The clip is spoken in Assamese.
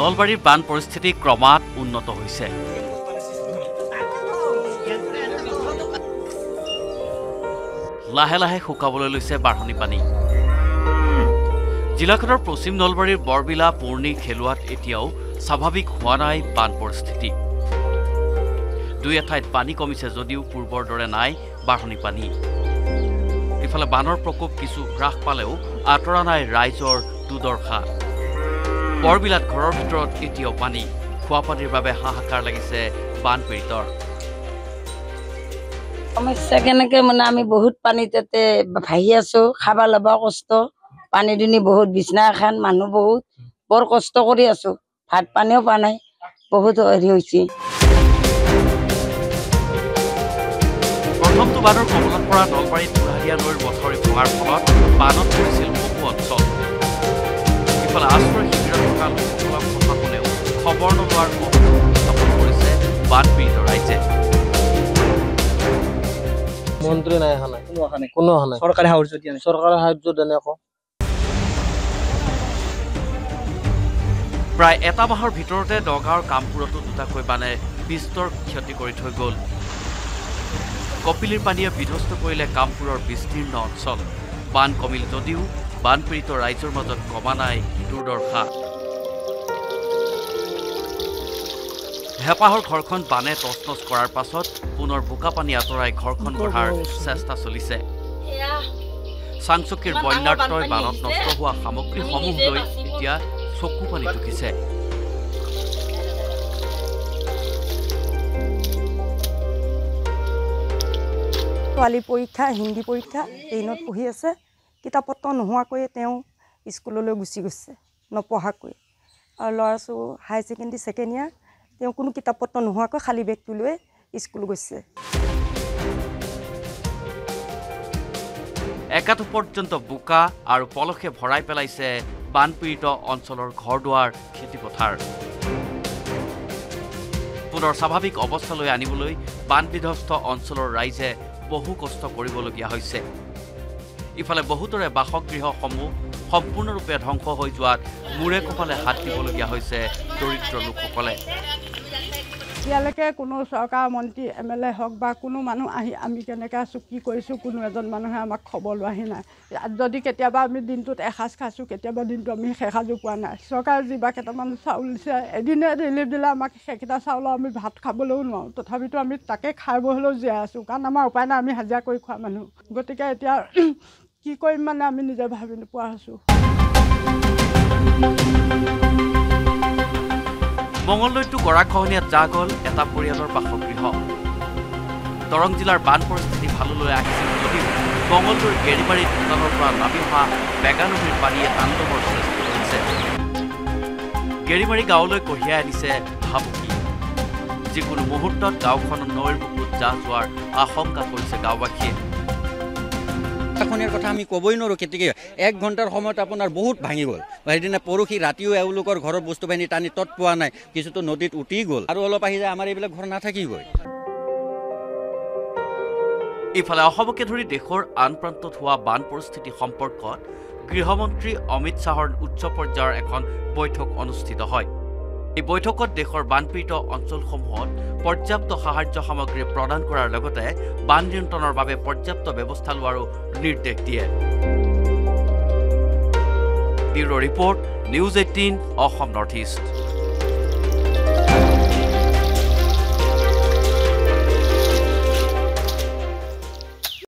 নলবাৰীৰ বান পৰিস্থিতি ক্ৰমাৎ উন্নত হৈছে। লাহে লাহে শুকাবলৈ লৈছে বাঢ়নি পানী। জিলাখনৰ পশ্চিম নলবাৰীৰ বৰবিলা পূৰ্ণি খেলুৱাত এতিয়াও স্বাভাৱিক হোৱা নাই বান পৰিস্থিতি। দুই এঠাইত পানী কমিছে যদিও পূৰ্বৰ দৰে নাই বাঢ়নি পানী। ইফালে বানৰ প্ৰকোপ কিছু হ্ৰাস পালেও আঁতৰা নাই ৰাইজৰ দুদৰ্শা বৰবিলাত ঘৰৰ ভিতৰত এতিয়াও পানী। খোৱা পানীৰ বাবে হাহাকাৰ লাগিছে বানপীড়িতৰ সমস্যা কেনেকে মানে আমি বহুত পানী তাতে ভাহি আছো খাবা ল'বা কষ্ট। পানী দুনি বহুত বিছনা এখন মানুহ বহুত। বৰ কষ্ট কৰি আছো। ভাত পানীও পোৱা নাই বহুত হেৰি হৈছে। প্ৰথমটো বানৰ কবলত পৰা নলবাৰীত বুঢ়ালীয়া নৈৰ মথাউৰি ভঙাৰ ফলত বানত পৰিছিল বহু অঞ্চল। ইফালে আশ্ৰয় থকা লোকসকলক প্ৰশাসনেও খবৰ নোলোৱাৰ অভিযোগ উত্থাপন কৰিছে বানপীড়িত ৰাইজে মন্ত্ৰী নাই অহা নাই কোনো অহা নাই কোনো অহা নাই চৰকাৰে সাহায্য দিয়া নাই চৰকাৰে সাহায্য দেনে আকৌ। প্ৰায় এটা মাহৰ ভিতৰতে নগাঁৱৰ কামপুৰতো দুটাকৈ বানে বিস্তৰ ক্ষতি কৰি থৈ গ'ল। কপিলীৰ পানীয়ে বিধ্বস্ত কৰিলে কামপুৰৰ বিস্তীৰ্ণ অঞ্চল। বান কমিল যদিও বানপীড়িত ৰাইজৰ মাজত কমা নাই দুৰ্দশা হেঁপাহৰ ঘৰখন বানে তচনচ কৰাৰ পাছত পুনৰ বোকা পানী আঁতৰাই ঘৰখন গঢ়াৰ চেষ্টা চলিছে। চাংচকীৰ বন্যাৰ্তই বানত নষ্ট হোৱা সামগ্ৰীসমূহ লৈ এতিয়া চকু পানী টুকিছে ছোৱালী পৰীক্ষা হিন্দী পৰীক্ষা ট্ৰেইনত পঢ়ি আছে। কিতাপ পত্ৰ নোহোৱাকৈয়ে তেওঁ স্কুললৈ গুচি গৈছে নপঢ়াকৈ। আৰু ল'ৰা ছোৱালী হাই ছেকেণ্ডেৰী ছেকেণ্ড ইয়াৰ। তেওঁ কোনো কিতাপ পত্ৰ নোহোৱাকৈ খালী বেগটো লৈ স্কুল গৈছে। একাটো পৰ্যন্ত বোকা আৰু পলসে ভৰাই পেলাইছে বানপীড়িত অঞ্চলৰ ঘৰ দুৱাৰ খেতিপথাৰ। পুনৰ স্বাভাৱিক অৱস্থালৈ আনিবলৈ বানবিধ্বস্ত অঞ্চলৰ ৰাইজে বহু কষ্ট কৰিবলগীয়া হৈছে। ইফালে বহুতৰে বাসগৃহসমূহ সম্পূৰ্ণৰূপে ধ্বংস হৈ যোৱাত মূৰে কপালে হাত দিবলগীয়া হৈছে দৰিদ্ৰ লোকসকলে। এতিয়ালৈকে কোনো চৰকাৰ মন্ত্ৰী এম এল এ হওক বা কোনো মানুহ আহি আমি কেনেকৈ আছোঁ কি কৰিছোঁ কোনো এজন মানুহে আমাক খবৰ লোৱাহি নাই। যদি কেতিয়াবা আমি দিনটোত এসাঁজ খাইছোঁ কেতিয়াবা দিনটো আমি সেসাঁজো পোৱা নাই। চৰকাৰে যি বা কেইটামান চাউল দিছে এদিনে ৰিলিফ দিলে আমাক সেইকেইটা চাউলৰ আমি ভাত খাবলৈও নোৱাৰোঁ। তথাপিতো আমি তাকে খাই বৈ হ'লেও জীয়াই আছোঁ কাৰণ আমাৰ উপায় নাই আমি হাজিৰা কৰি খোৱা মানুহ। গতিকে এতিয়া কি কৰিম মানে আমি নিজে ভাবি নোপোৱা হৈছোঁ। মঙলদৈতো গৰাখহনীয়াত যা গ'ল এটা পৰিয়ালৰ বাসগৃহ। দৰং জিলাৰ বান পৰিস্থিতি ভাললৈ আহিছিল যদিও মঙলদৈৰ গেৰিবাৰী দোকানৰ পৰা নামি অহা বেগানদীৰ পানীয়ে তাণ্ডৱৰ সৃষ্টি কৰিছে। গেৰিমাৰী গাঁৱলৈ কঢ়িয়াই আনিছে ভাবুকি। যিকোনো মুহূৰ্তত গাঁওখনৰ নৈৰ বুকুত জাহ যোৱাৰ আশংকা কৰিছে গাঁওবাসীয়ে। কথা আমি ক'বই নোৱাৰোঁ কেতিয়াকৈ এক ঘণ্টাৰ সময়ত আপোনাৰ বহুত ভাঙি গ'ল। সেইদিনা পৰহি ৰাতিও এওঁলোকৰ ঘৰৰ বস্তু বাহিনী টানি তত পোৱা নাই কিছুতো নদীত উটি গ'ল। আৰু অলপ আহি যায় আমাৰ এইবিলাক ঘৰ নাথাকিবই। ইফালে অসমকে ধৰি দেশৰ আন প্ৰান্তত হোৱা বান পৰিস্থিতি সম্পৰ্কত গৃহমন্ত্ৰী অমিত শ্বাহৰ উচ্চ পৰ্যায়ৰ এখন বৈঠক অনুষ্ঠিত হয়। এই বৈঠকত দেশৰ বানপীড়িত অঞ্চলসমূহত পৰ্যাপ্ত সাহায্য সামগ্ৰী প্ৰদান কৰাৰ লগতে বান নিয়ন্ত্ৰণৰ বাবে পৰ্যাপ্ত ব্যৱস্থা লোৱাৰো নিৰ্দেশ দিয়ে। Bureau' report news eighteen Assam north east.